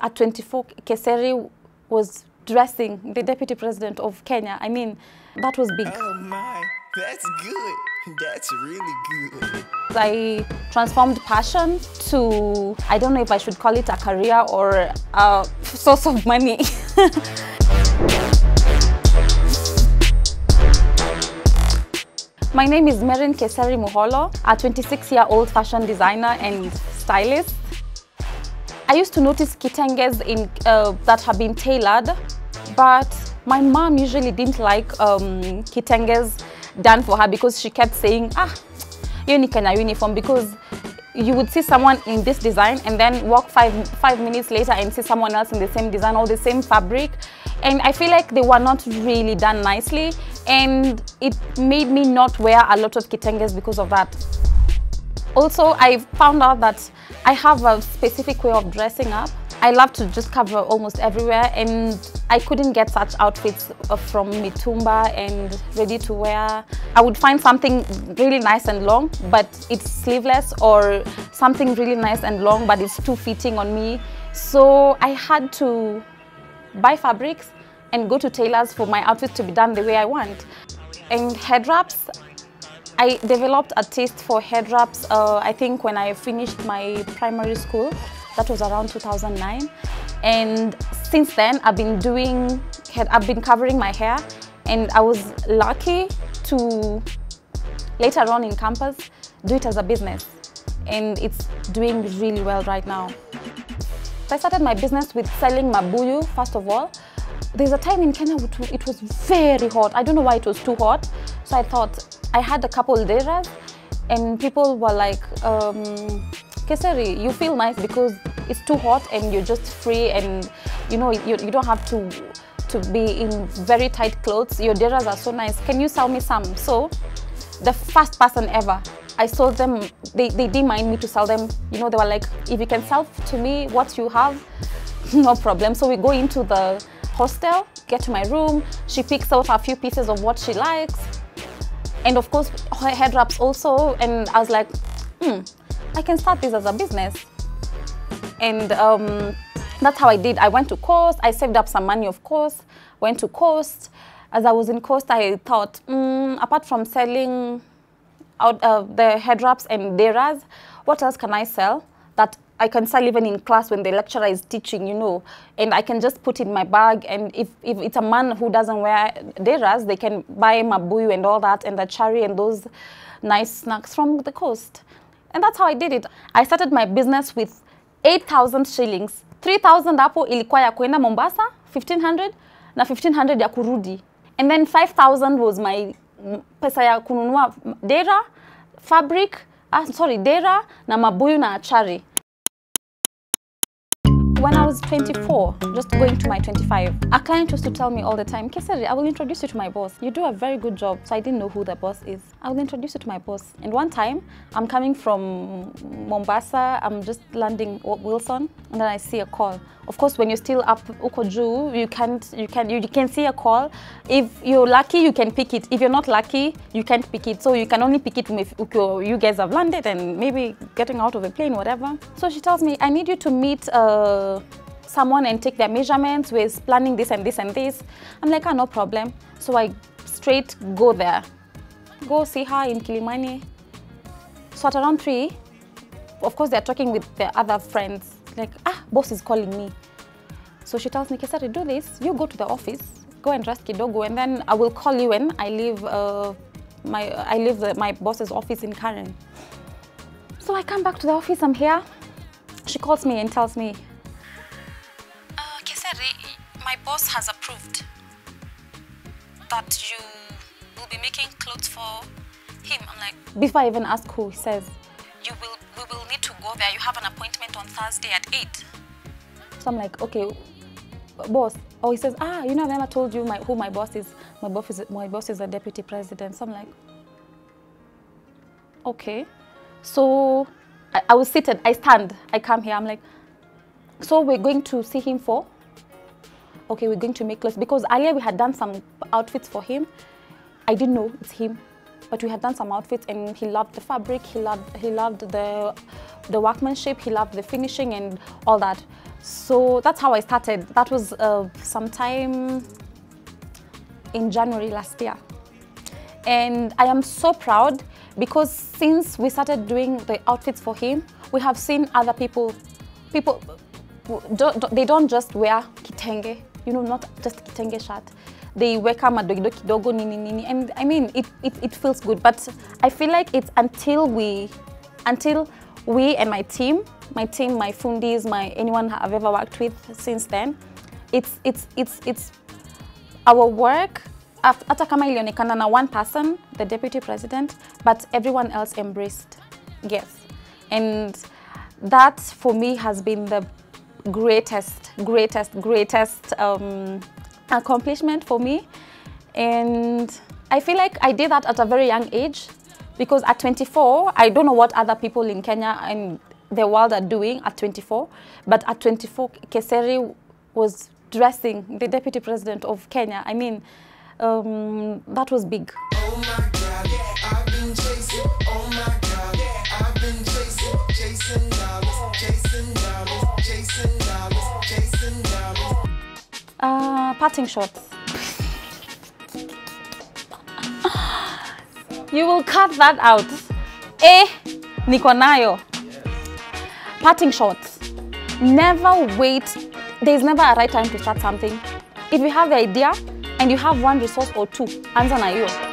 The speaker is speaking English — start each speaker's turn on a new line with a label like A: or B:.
A: At 24, Keseri was dressing the deputy president of Kenya. I mean, that was big.
B: Oh my, that's good. That's really good.
A: I transformed passion to, I don't know if I should call it a career or a source of money. My name is Merin Kesari Muholo, a 26-year-old fashion designer and stylist. I used to notice kitenges in, uh, that have been tailored, but my mom usually didn't like um, kitenges done for her because she kept saying, ah, hiyo ni Kenya uniform because you would see someone in this design and then walk five, five minutes later and see someone else in the same design or the same fabric. And I feel like they were not really done nicely and it made me not wear a lot of kitenges because of that. Also, I found out that I have a specific way of dressing up. I love to just cover almost everywhere and I couldn't get such outfits uh, from Mitumba and ready to wear. I would find something really nice and long but it's sleeveless or something really nice and long but it's too fitting on me. So I had to buy fabrics and go to tailors for my outfits to be done the way I want. And head wraps, I developed a taste for head wraps, uh, I think when I finished my primary school. That was around 2009. And since then, I've been doing, I've been covering my hair and I was lucky to later on in campus do it as a business. And it's doing really well right now. I started my business with selling mabuyu, first of all. There's a time in Kenya it was very hot. I don't know why it was too hot. So I thought I had a couple deras and people were like, um, Keseri, you feel nice because it's too hot and you're just free and you know you, you don't have to to be in very tight clothes. Your deras are so nice. Can you sell me some? So the first person ever, I sold them, they, they didn't mind me to sell them. You know, they were like, if you can sell to me what you have, no problem. So we go into the hostel, get to my room. She picks out a few pieces of what she likes. And of course, her head wraps also. And I was like, hmm, I can start this as a business. And um, that's how I did. I went to Coast, I saved up some money, of course, went to Coast. As I was in Coast, I thought, mm, apart from selling out uh, the head wraps and deras, what else can I sell that I can sell even in class when the lecturer is teaching, you know, and I can just put in my bag. And if, if it's a man who doesn't wear deras, they can buy mabuyu and all that, and the cherry and those nice snacks from the coast. And that's how I did it. I started my business with 8,000 shillings. 3,000 apo ilikuwa ya kuenda Mombasa, 1,500 na 1,500 ya kurudi. And then 5,000 was my pesa ya kununua dera, fabric, ah, sorry, dera na mabuyu na achari. When I was 24, just going to my 25, a client used to tell me all the time, Kesari, I will introduce you to my boss. You do a very good job. So I didn't know who the boss is. I will introduce you to my boss. And one time, I'm coming from Mombasa, I'm just landing Wilson, and then I see a call. Of course, when you're still up Ukoju, you can't, you can, you can see a call. If you're lucky, you can pick it. If you're not lucky, you can't pick it. So you can only pick it if you guys have landed and maybe getting out of a plane, whatever. So she tells me, I need you to meet uh, someone and take their measurements. We're planning this and this and this. I'm like, ah, no problem. So I straight go there. Go see her in Kilimani. So at around three, of course, they're talking with their other friends. Like, ah, boss is calling me. So she tells me, Kesari, do this. You go to the office, go and rest kidogo, and then I will call you when I leave uh, my I leave the, my boss's office in Karen. So I come back to the office. I'm here. She calls me and tells me, boss has approved that you will be making clothes for him. I'm like, before I even ask who, he says, you will, we will need to go there. You have an appointment on Thursday at 8. So I'm like, okay, boss. Oh, he says, ah, you know, I've never told you my, who my boss is. My boss is, my boss is a deputy president. So I'm like, okay. So I, I was seated, I stand, I come here. I'm like, so we're going to see him for? Okay, we're going to make clothes. Because earlier we had done some outfits for him. I didn't know it's him but we had done some outfits and he loved the fabric, he loved, he loved the, the workmanship, he loved the finishing and all that. So that's how I started. That was uh, sometime in January last year. And I am so proud because since we started doing the outfits for him, we have seen other people, people, don't, don't- they don't just wear kitenge, you know, not just kitenge shirt. They wear kama dogido kidogo nini nini. And I mean, it, it, it feels good. But I feel like it's until we, until we and my team, my team, my fundis, my anyone I've ever worked with since then, it's, it's, it's, it's our work hata kama ilionekana na one person the deputy president but everyone else embraced yes and that for me has been the greatest greatest greatest um, accomplishment for me. And i feel like i did that at a very young age because at 24 i don't know what other people in kenya and the world are doing at 24 but at 24 keseri was dressing the deputy president of kenya. I mean um, that was big Uh, parting shots. you will cut that out. Eh, nikonayo. Parting shots. Never wait. There's never a right time to start something. If you have the idea and you have one resource or two, anza na hiyo.